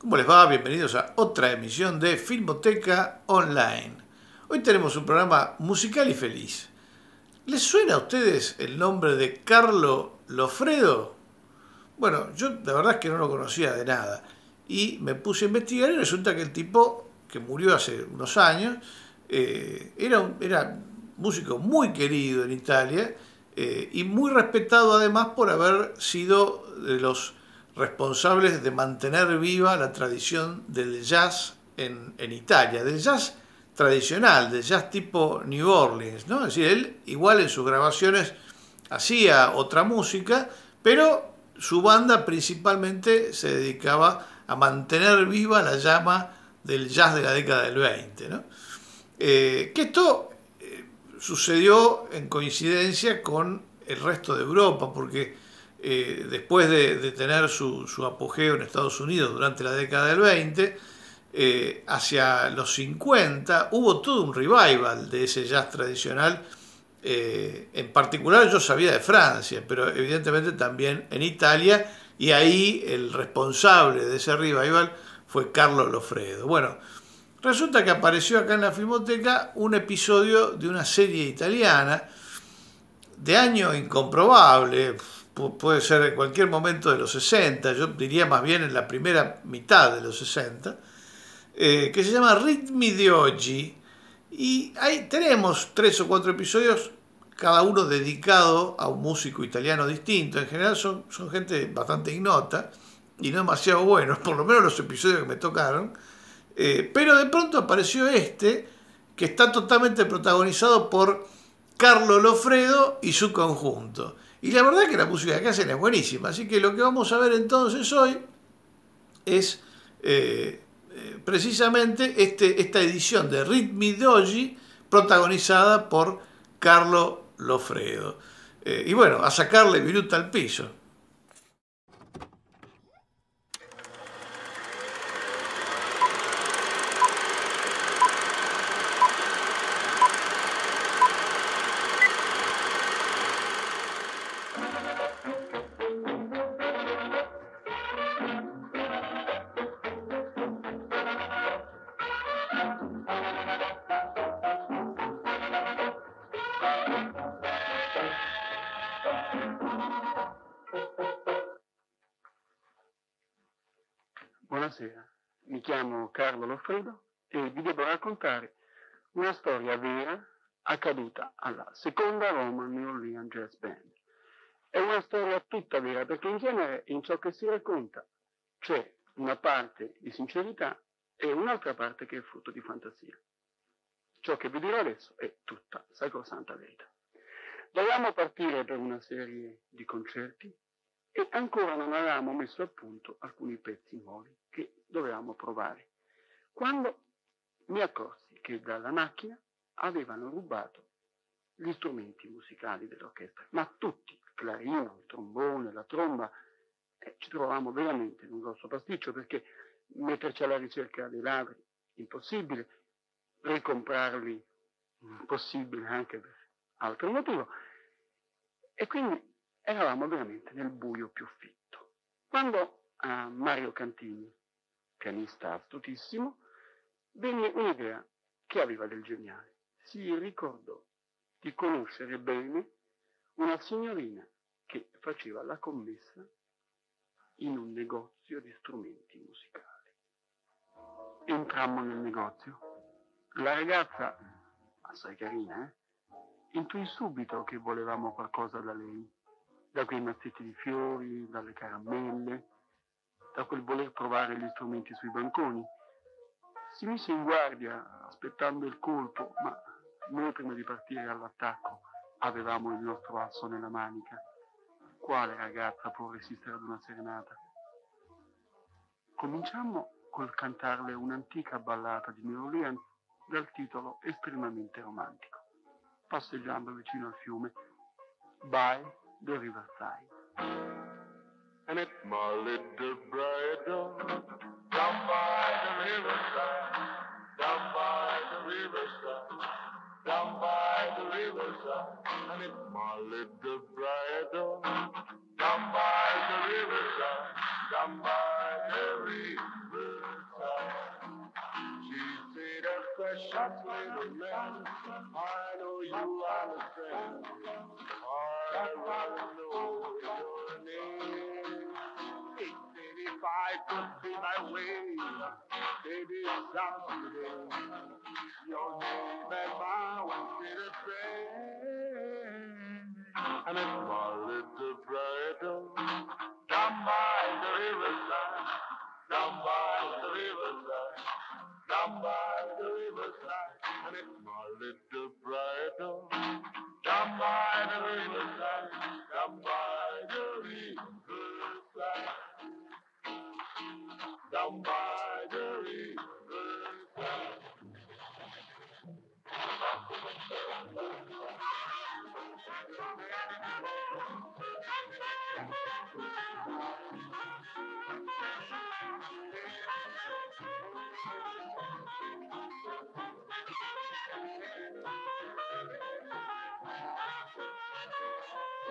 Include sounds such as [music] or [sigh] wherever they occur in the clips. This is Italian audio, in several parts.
¿Cómo les va? Bienvenidos a otra emisión de Filmoteca Online. Hoy tenemos un programa musical y feliz. ¿Les suena a ustedes el nombre de Carlo Lofredo? Bueno, yo la verdad es que no lo conocía de nada y me puse a investigar y resulta que el tipo que murió hace unos años eh, era, un, músico muy querido en Italia eh, y muy respetado además por haber sido de los responsables de mantener viva la tradición del jazz en, Italia, del jazz tradicional, del jazz tipo New Orleans, ¿no? Es decir, él igual en sus grabaciones hacía otra música, pero su banda principalmente se dedicaba a mantener viva la llama del jazz de la década del 20, ¿no? Eh, que esto eh, sucedió en coincidencia con el resto de Europa, porque eh, después de, tener su, apogeo en Estados Unidos durante la década del 20, eh, hacia los 50 hubo todo un revival de ese jazz tradicional. Eh, en particular yo sabía de Francia, pero evidentemente también en Italia, y ahí el responsable de ese revival fue Carlo Lofredo. Bueno, resulta que apareció acá en la Filmoteca un episodio de una serie italiana de año incomprobable, puede ser en cualquier momento de los 60, yo diría más bien en la primera mitad de los 60, eh, que se llama Ritmi di Oggi. Y ahí tenemos tres o cuatro episodios, cada uno dedicado a un músico italiano distinto. En general son, son gente bastante ignota y no demasiado buenos, [laughs] por lo menos los episodios que me tocaron. Eh, pero de pronto apareció este, que está totalmente protagonizado por Carlo Lofredo y su conjunto. Y la verdad que la música que hacen es buenísima. Así que lo que vamos a ver entonces hoy es eh, precisamente este, esta edición de Ritmi Doji protagonizada por Carlo Lofredo. Eh, y bueno, a sacarle viruta al piso. Storia vera accaduta alla seconda Roma New Orleans Jazz Band. È una storia tutta vera perché in genere in ciò che si racconta c'è una parte di sincerità e un'altra parte che è frutto di fantasia. Ciò che vi dirò adesso è tutta sacrosanta verità. Dovevamo partire per una serie di concerti e ancora non avevamo messo a punto alcuni pezzi nuovi che dovevamo provare. Quando mi accorsi che dalla macchina avevano rubato gli strumenti musicali dell'orchestra, ma tutti, il clarino, il trombone, la tromba, eh, ci trovavamo veramente in un grosso pasticcio perché metterci alla ricerca dei ladri, impossibile, ricomprarli, impossibile anche per altro motivo, e quindi eravamo veramente nel buio più fitto. Quando a Mario Cantini, pianista astutissimo, venne un'idea che aveva del geniale. Si ricordò di conoscere bene una signorina che faceva la commessa in un negozio di strumenti musicali. Entrammo nel negozio. La ragazza, assai carina, eh, intuì subito che volevamo qualcosa da lei da quei mazzetti di fiori, dalle caramelle, da quel voler provare gli strumenti sui banconi. Si mise in guardia aspettando il colpo, ma noi prima di partire all'attacco avevamo il nostro asso nella manica. Quale ragazza può resistere ad una serenata? Cominciamo col cantarle un'antica ballata di New Orleans dal titolo estremamente romantico. Passeggiando vicino al fiume, Bye the riverside. And it's my little bridal down by the riverside, morning, my little brother, down by the riverside, down by the riverside. She said a fresh shot little man, I know you understand. I rather know your name. If I could be my way, baby, someday your name and mine will be the same and it's my little bridal down my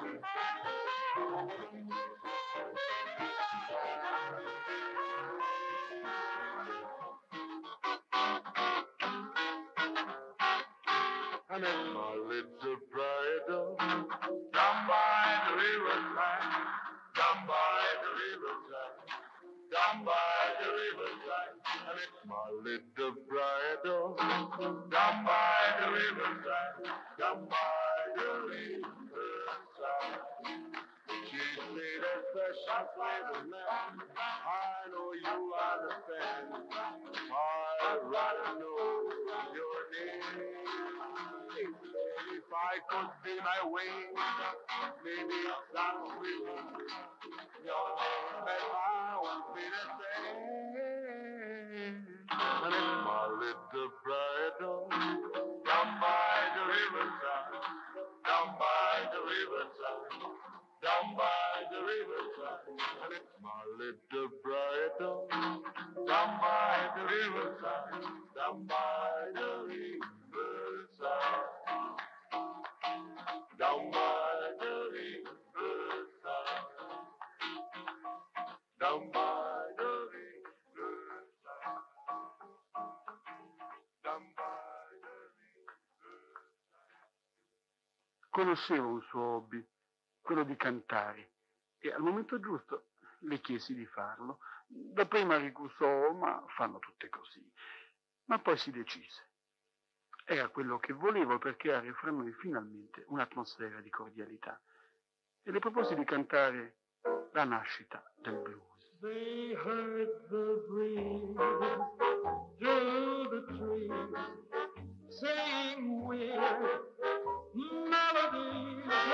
I met my little a precious man, I know you understand. I'd rather know your name. If I could be my way, maybe that would be your name and I would be the same. And my little bridal down my little bridal down by the riverside, down by the riverside. Down by the riverside. Down by Conoscevo un suo hobby, quello di cantare, e al momento giusto le chiesi di farlo. Dapprima ricusò, ma fanno tutte così. Ma poi si decise. Era quello che volevo per creare fra noi finalmente un'atmosfera di cordialità. E le proposi di cantare la nascita del blues. They heard the breeze through the trees, saying weird melodies,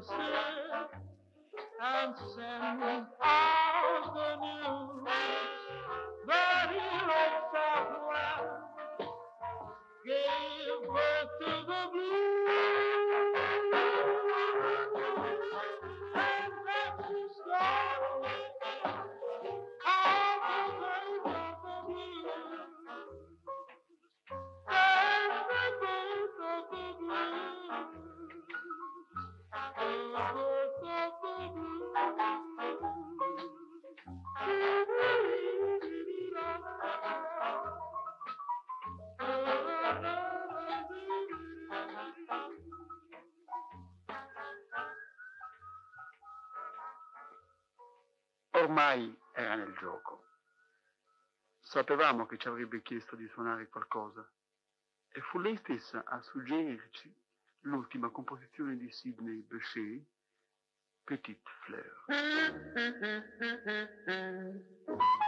And answer. Ormai era nel gioco. Sapevamo che ci avrebbe chiesto di suonare qualcosa e fu lei stessa a suggerirci l'ultima composizione di Sidney Bechet, Petite Fleur. [laughs]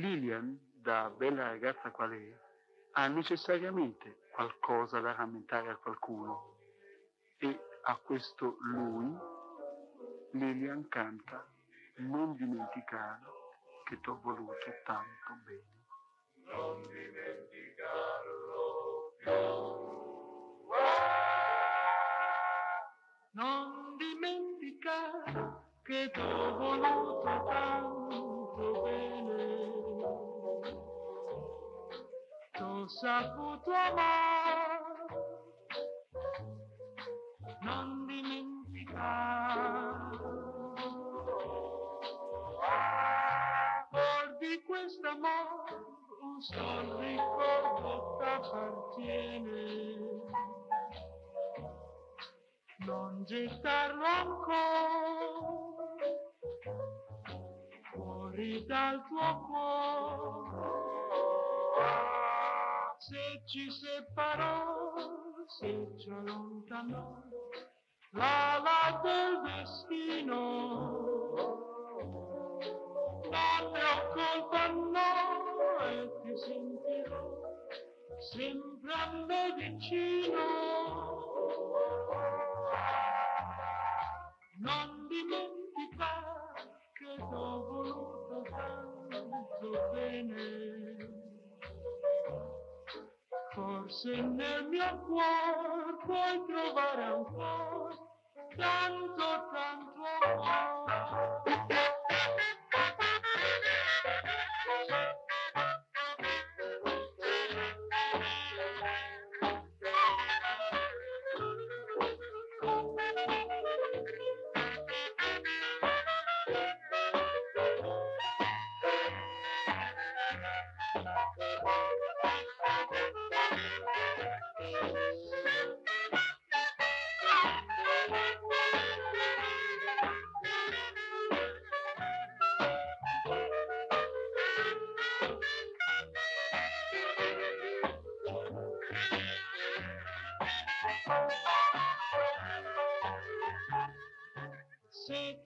Lilian, da bella ragazza qual è, ha necessariamente qualcosa da rammentare a qualcuno e a questo lui Lilian canta Non dimenticare che t'ho voluto tanto bene. Non dimenticarlo più. Non dimenticare che t'ho voluto tanto saputo amare. Non dimenticare. Fuor di questo amore un sol ricordo t'appartiene non gettarlo ancora fuori dal tuo cuore se ci separò, se ci allontanò, l'ala del destino. Non ne ho colpa, no, e ti sentirò sempre a me vicino. Non dimenticare che t'ho voluto tanto bene. Forse nel mio cuore puoi trovare ancora tanto, tanto amore.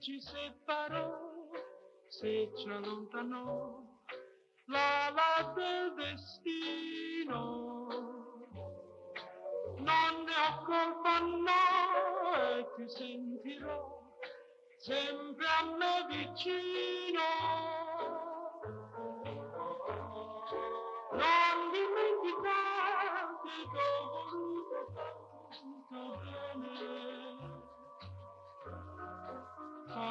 Ci separò, se ci allontanò, l'ala del destino. Non ne ho colpa, no, e ti sentirò sempre a me vicino.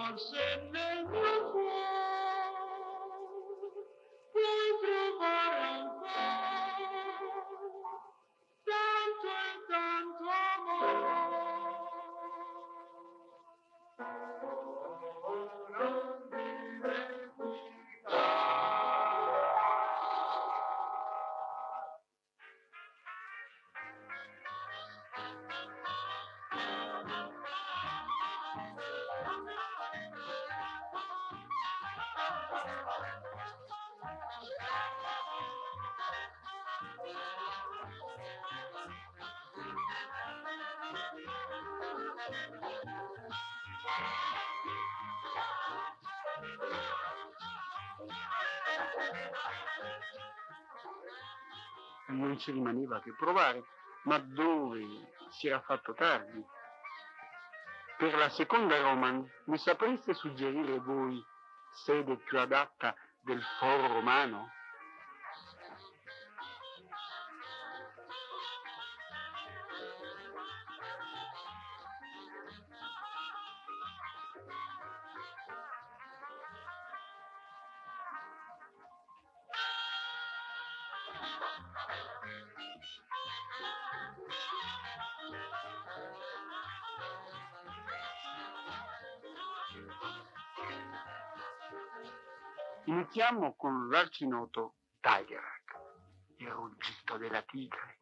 God said, never non ci rimaneva che provare, ma dove si era fatto tardi. Per la seconda Roman mi sapreste suggerire voi sede più adatta del foro romano? Iniziamo con l'arcinoto Tigerak, il ruggito della tigre.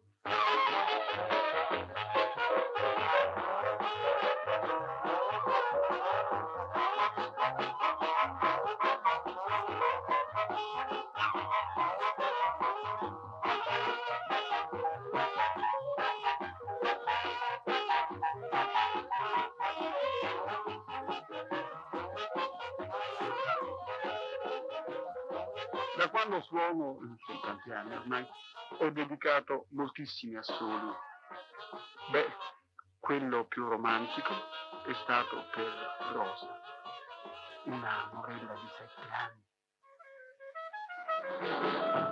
Da quando suono, sono tanti anni ormai, ho dedicato moltissimi assoli. Beh, quello più romantico è stato per Rosa, una morella di sette anni.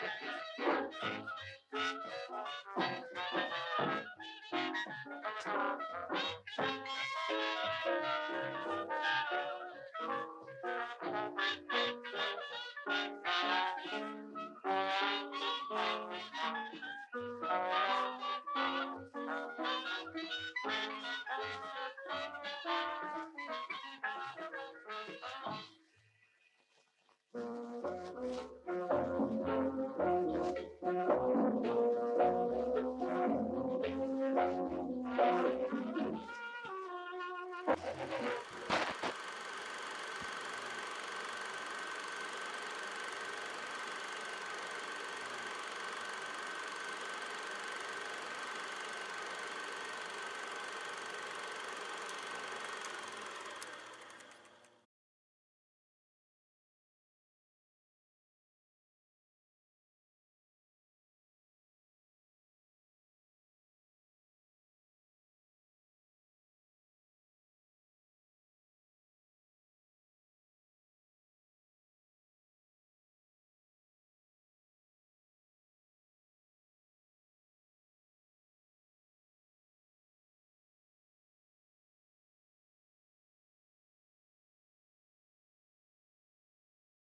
Thank you.